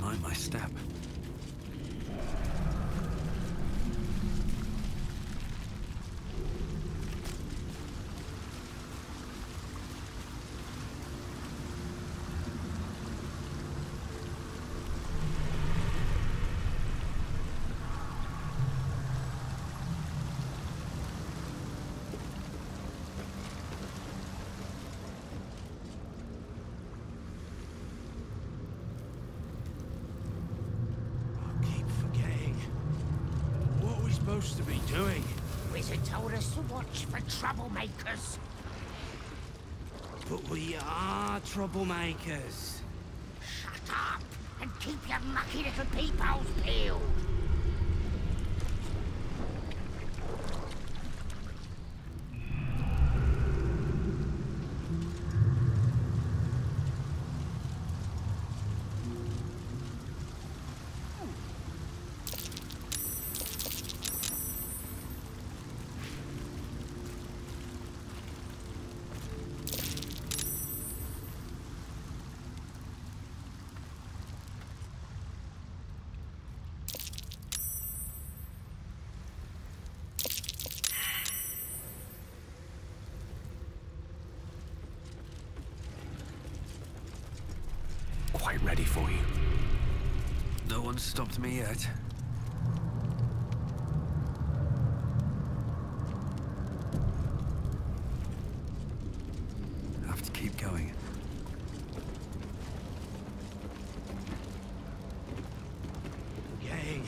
Mind my step. I keep forgetting. What are we supposed to be doing? Wizard told us to watch for troublemakers. But we are troublemakers. Shut up and keep your mucky little peepholes peeled. Quite ready for you. No one stopped me yet. Have to keep going. Gang,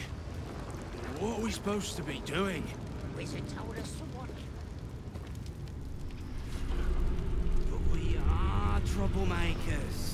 what are we supposed to be doing? Wizard told us to watch. But we are troublemakers.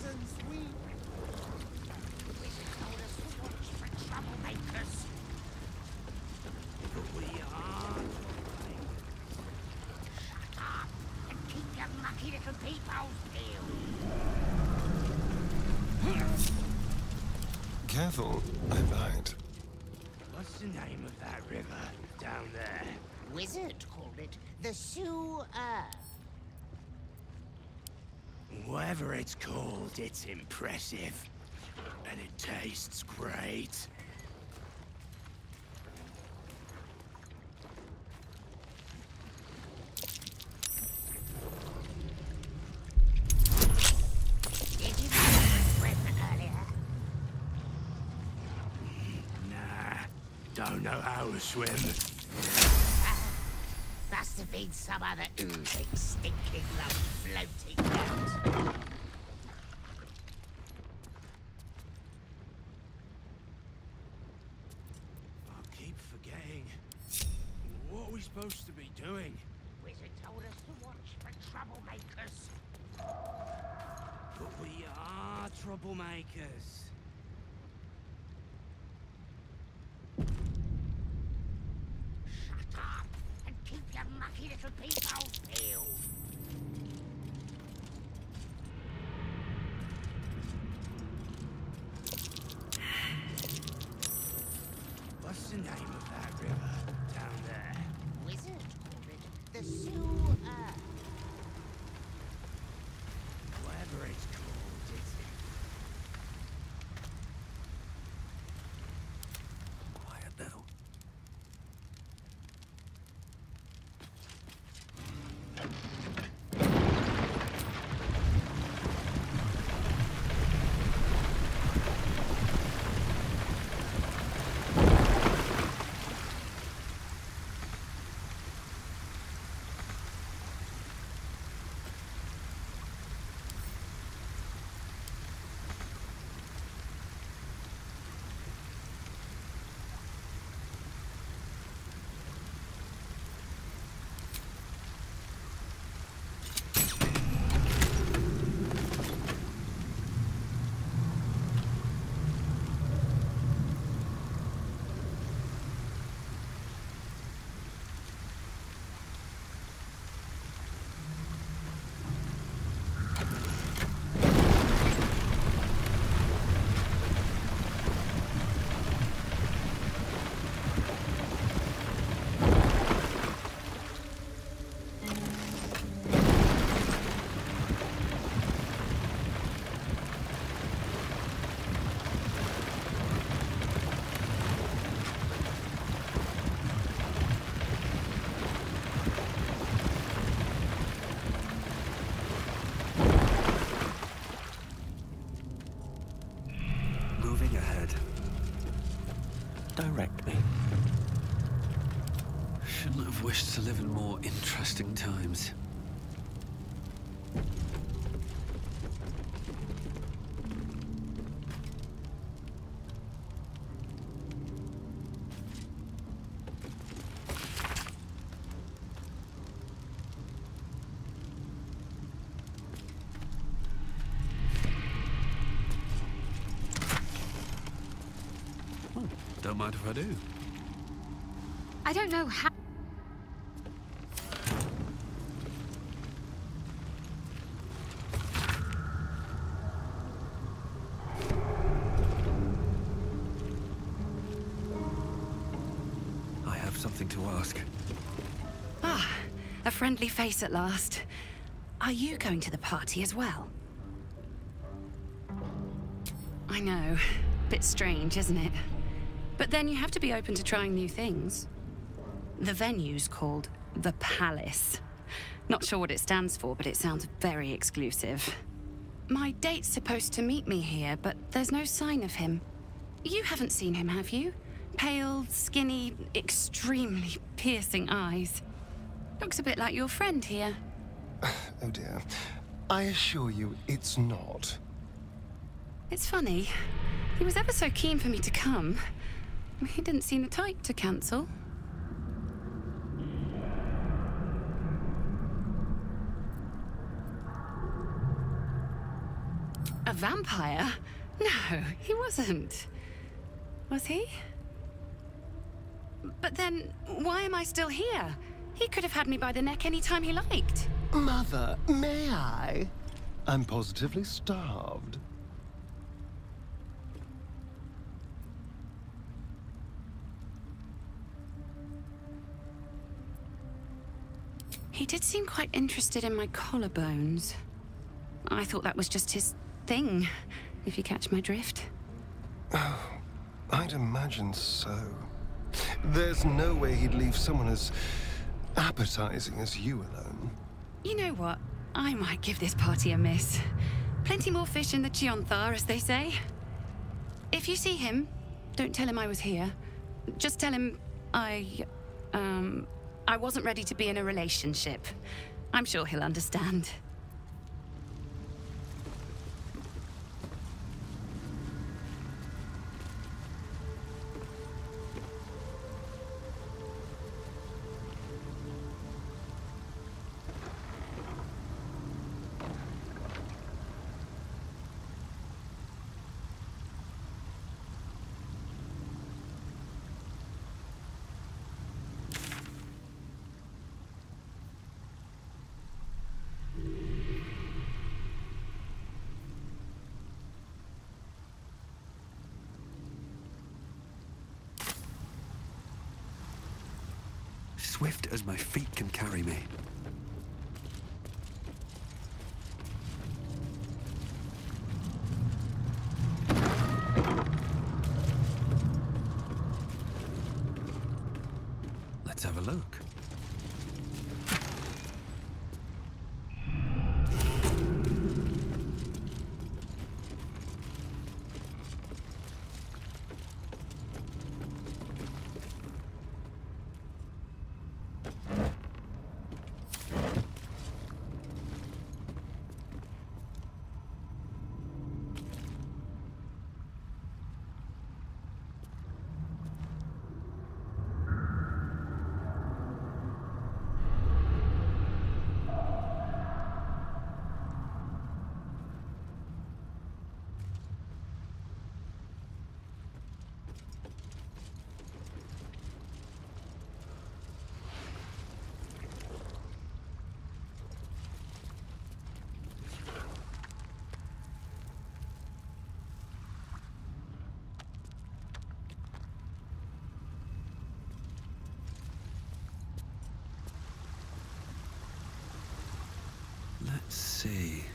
Careful, I lied. What's the name of that river down there? Wizard called it the Sioux Herb. Whatever it's called, it's impressive. And it tastes great. Did you go for a swim earlier? Nah, don't know how to swim. Been some other oozing, stinking lump floating about. I keep forgetting. What are we supposed to be doing? Wizard told us to watch for troublemakers. But we are troublemakers. Shut up mucky little people peeled. Interesting times. Don't mind if I do. I don't know how. Face at last. Are you going to the party as well? I know. Bit strange, isn't it? But then you have to be open to trying new things. The venue's called The Palace. Not sure what it stands for, but it sounds very exclusive. My date's supposed to meet me here, but there's no sign of him. You haven't seen him, have you? Pale, skinny, extremely piercing eyes. Looks a bit like your friend here. Oh dear. I assure you, it's not. It's funny. He was ever so keen for me to come. He didn't seem the type to cancel. A vampire? No, he wasn't. Was he? But then, why am I still here? He could have had me by the neck any time he liked. Mother, may I? I'm positively starved. He did seem quite interested in my collarbones. I thought that was just his thing, if you catch my drift. Oh, I'd imagine so. There's no way he'd leave someone as appetizing as you alone. You know what? I might give this party a miss. Plenty more fish in the Chionthar, as they say. If you see him, don't tell him I was here. Just tell him I, um, I wasn't ready to be in a relationship. I'm sure he'll understand. Swift as my feet can carry me. Let's have a look. Let's see.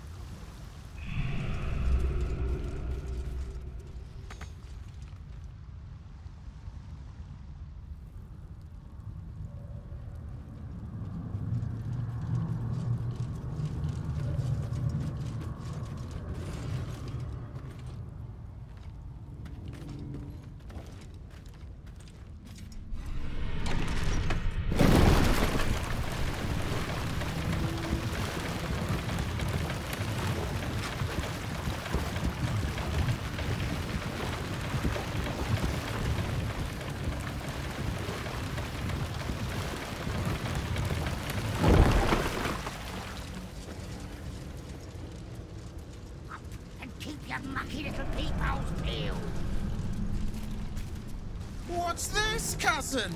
What's this, cousin?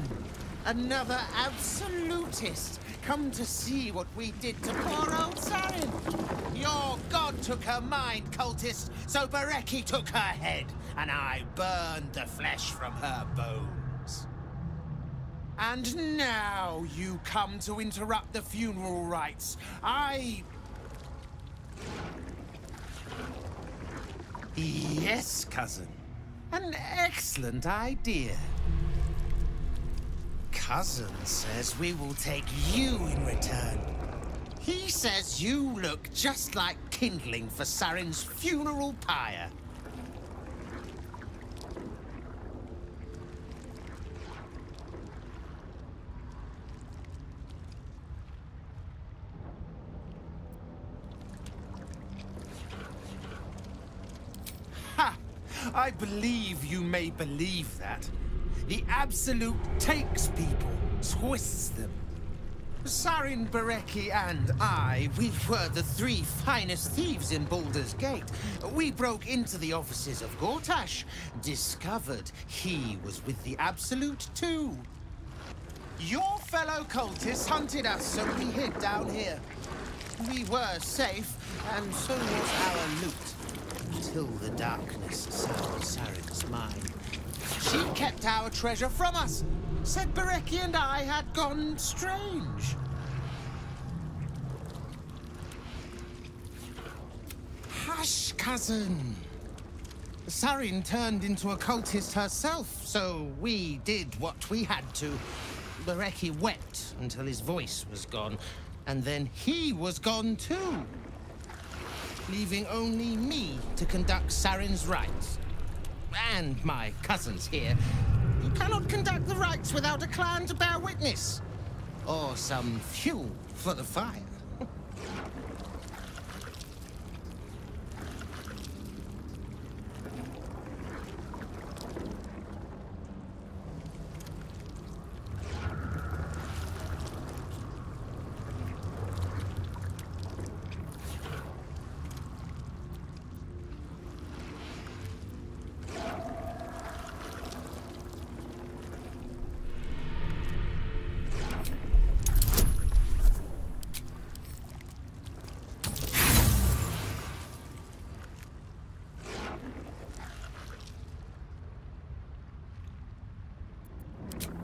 Another absolutist come to see what we did to poor old Sarin. Your god took her mind, cultist, so Bereki took her head, and I burned the flesh from her bones. And now you come to interrupt the funeral rites. I... Yes, cousin. An excellent idea. Cousin says we will take you in return. He says you look just like kindling for Sarin's funeral pyre. Ha! I believe you may believe that. The Absolute takes people, twists them. Sarin Bereki and I, we were the three finest thieves in Baldur's Gate. We broke into the offices of Gortash, discovered he was with the Absolute too. Your fellow cultists hunted us, so we hid down here. We were safe, and so was our loot. Until the darkness soured Sarin's mind. She kept our treasure from us. Said Bereki and I had gone strange. Hush, cousin. Sarin turned into a cultist herself, so we did what we had to. Bereki wept until his voice was gone, and then he was gone too. Leaving only me to conduct Sarin's rites. And my cousins here. You cannot conduct the rites without a clan to bear witness. Or some fuel for the fire.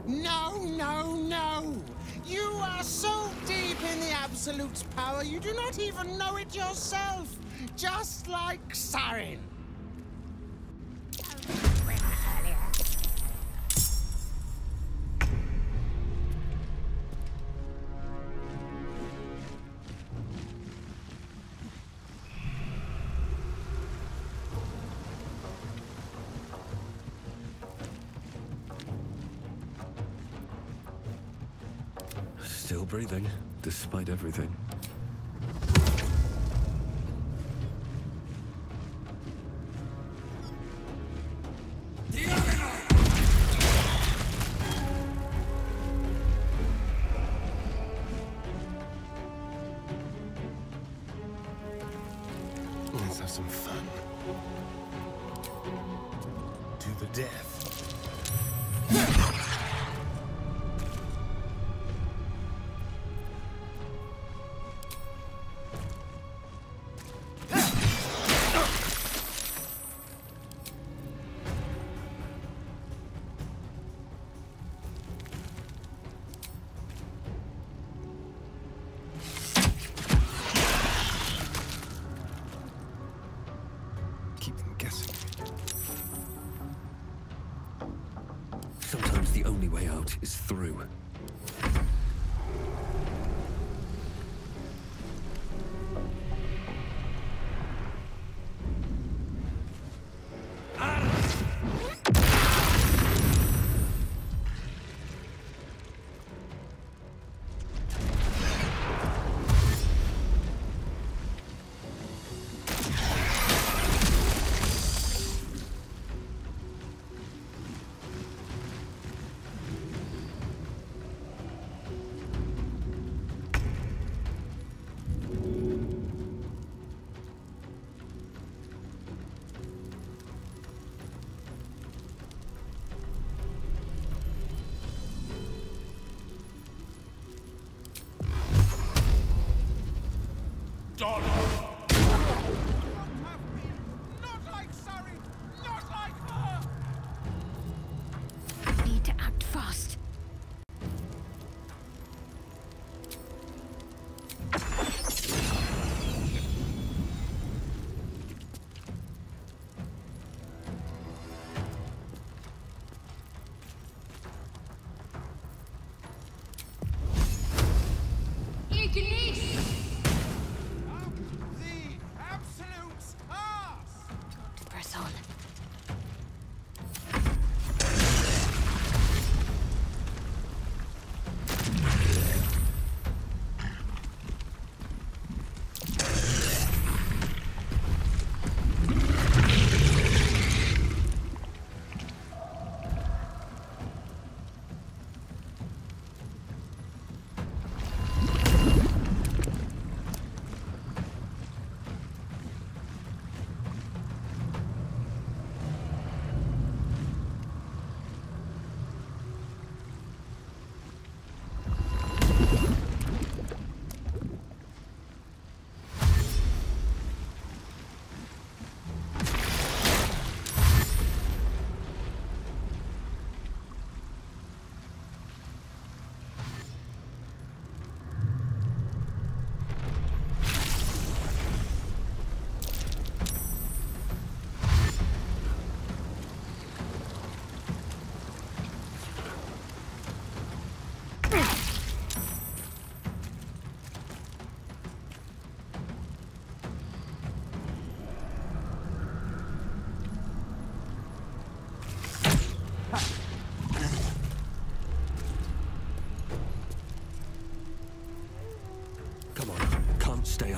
No, no, no! You are so deep in the Absolute's power, you do not even know it yourself! Just like Sarin. Despite everything.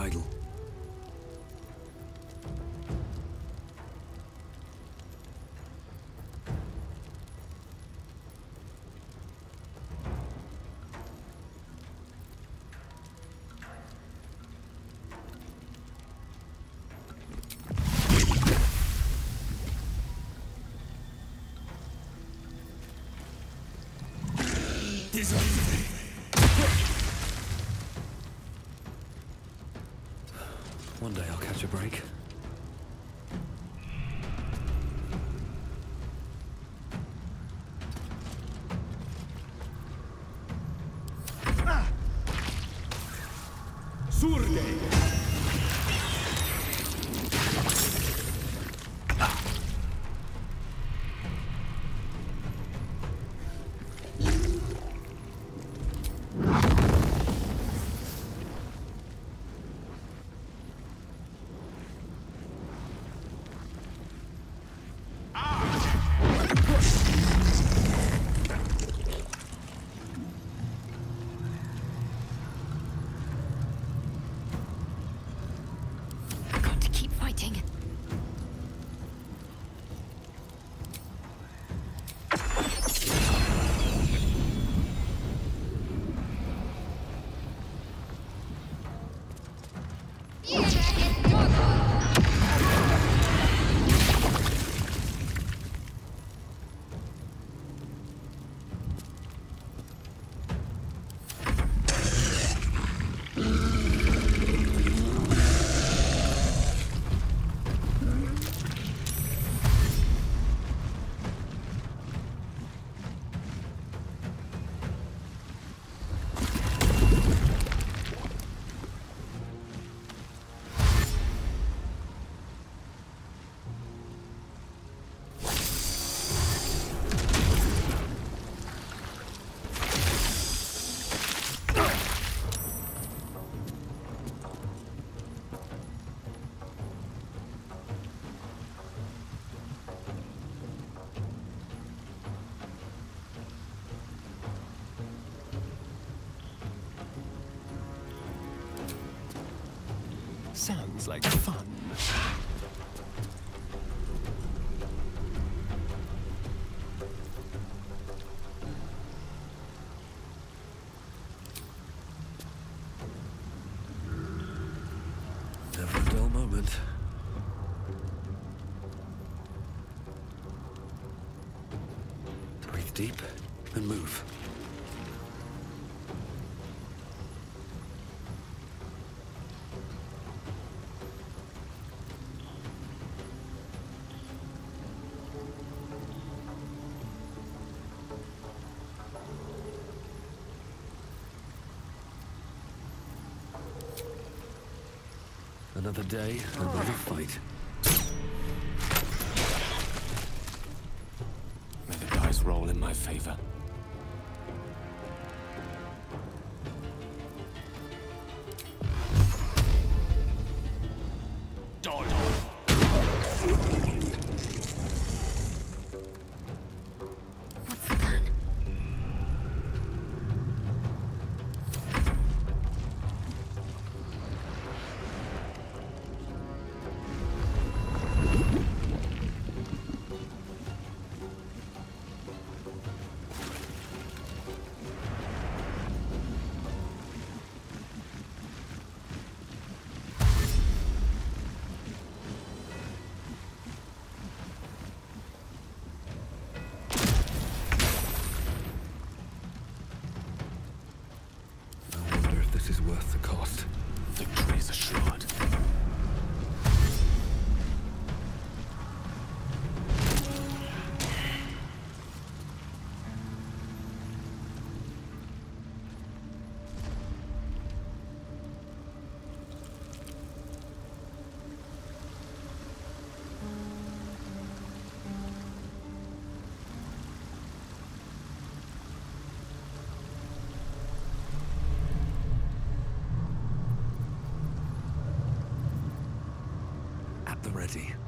idol. Disease. break. Surde! Sounds like fun. Today, another fight. May the dice roll in my favor. already.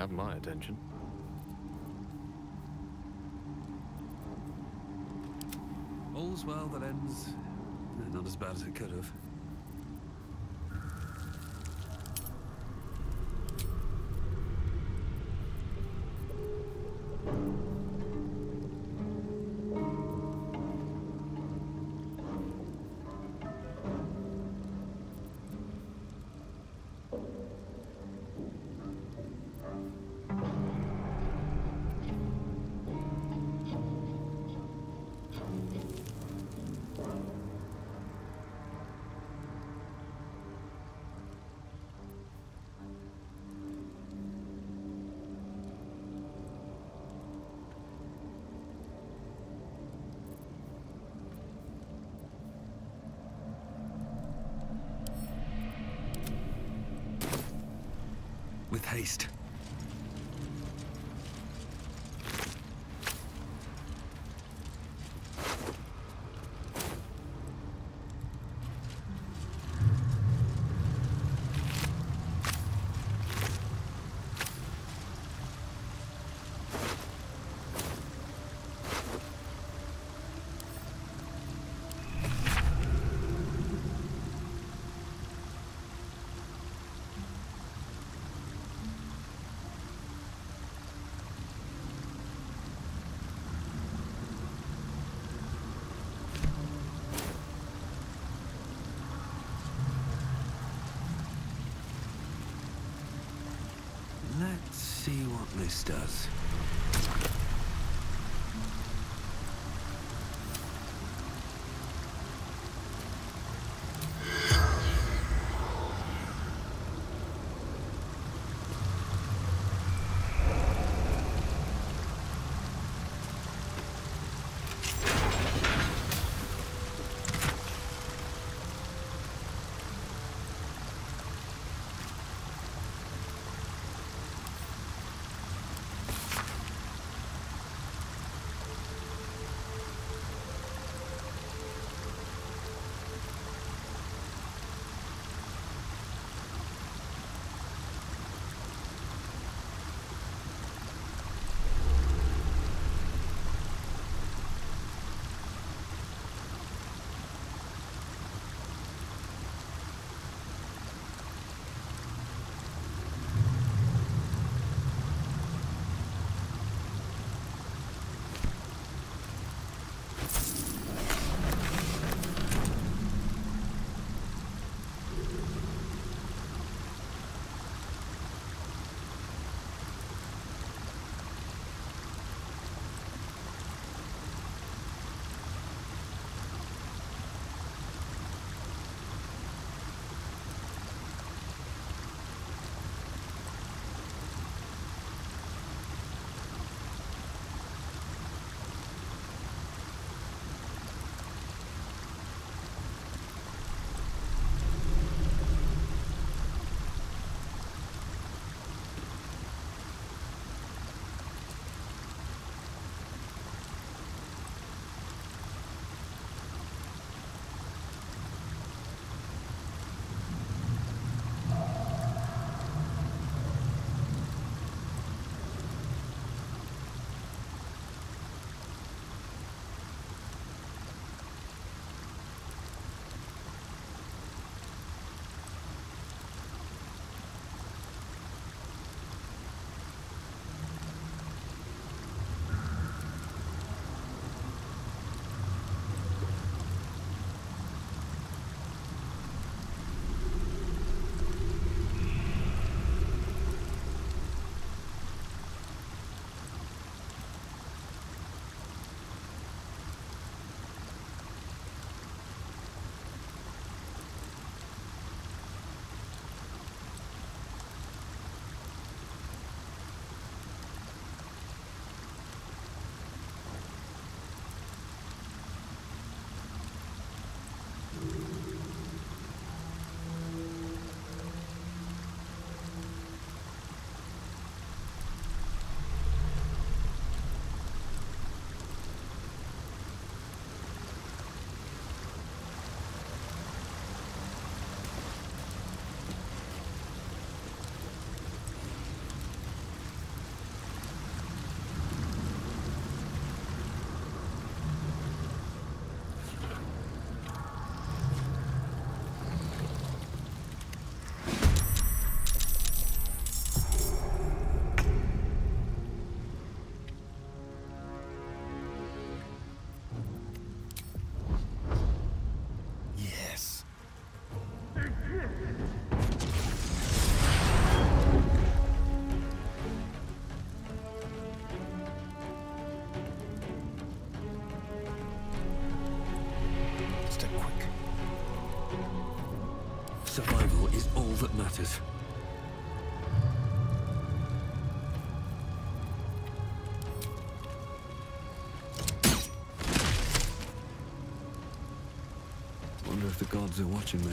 have my attention. All's well that ends. Not as bad as it could have. With see what quick. Survival is all that matters. Wonder if the gods are watching me.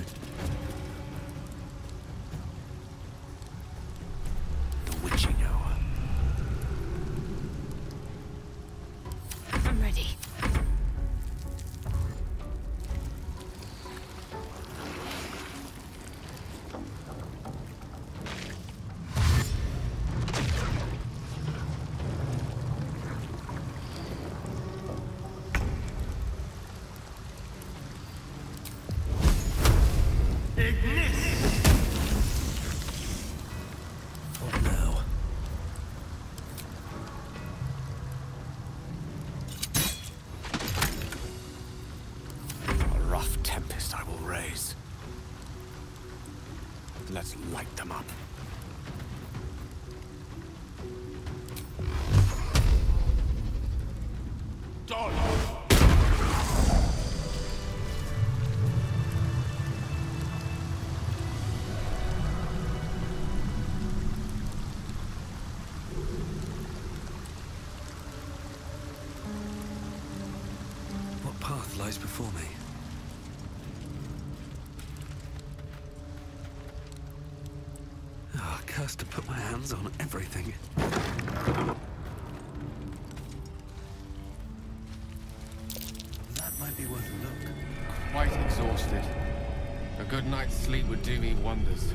Cursed to put my hands on everything. That might be worth a look. Quite exhausted. A good night's sleep would do me wonders.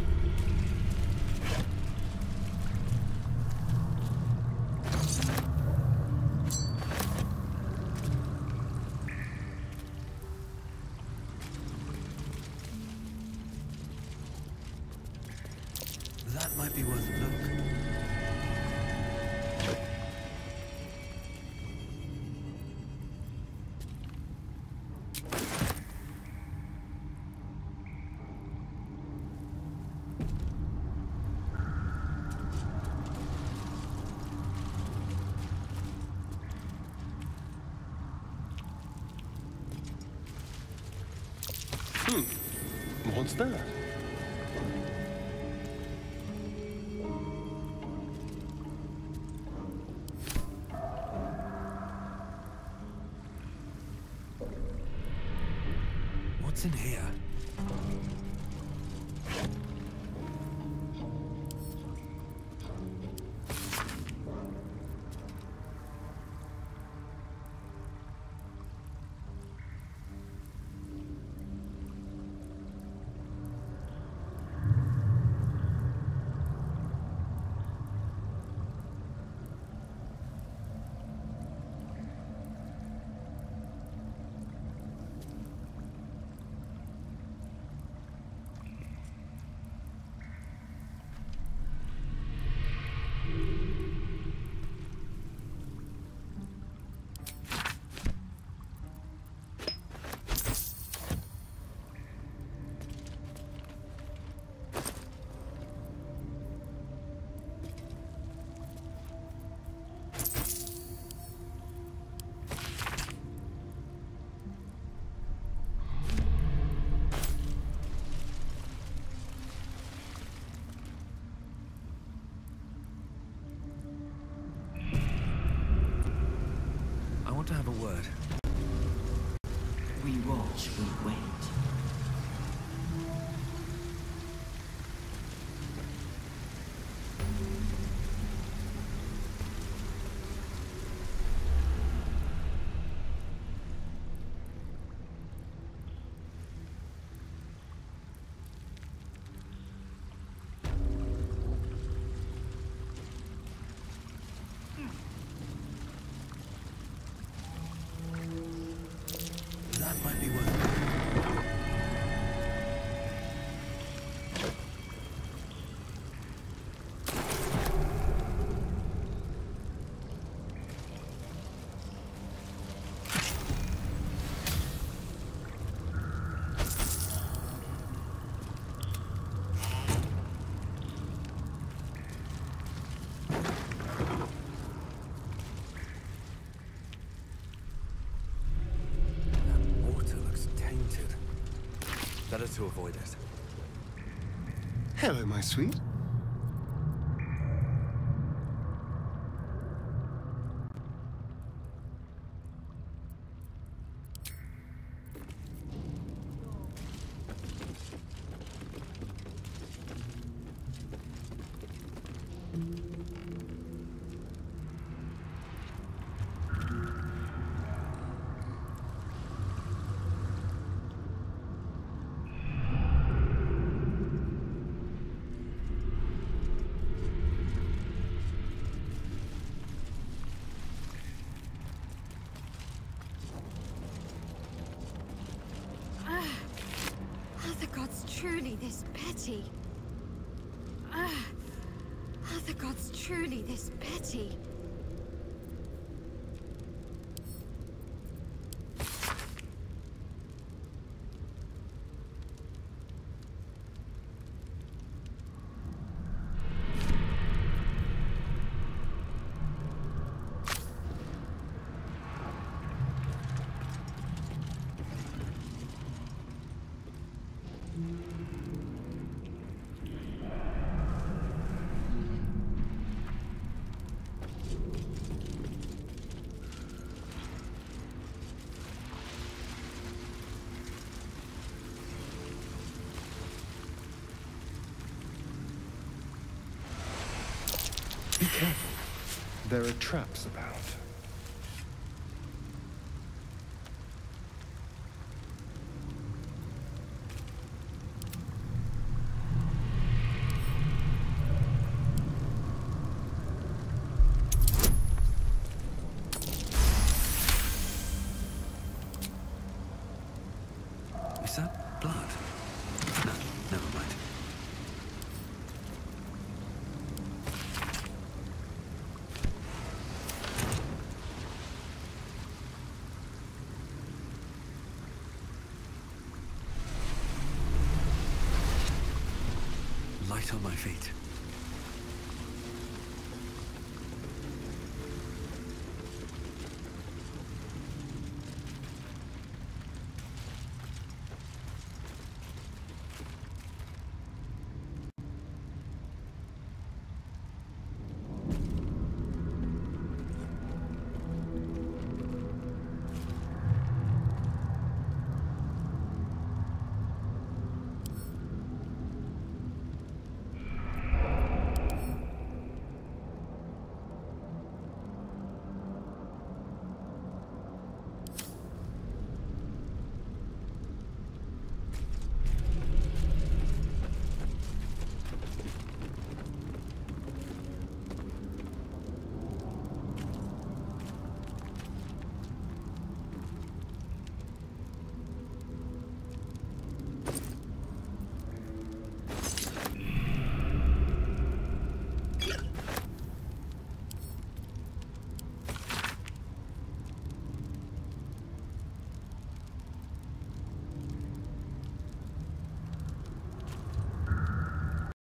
What's that? Want to have a word. We watch, we wait. to avoid it. Hello, my sweet. Careful. There are traps about.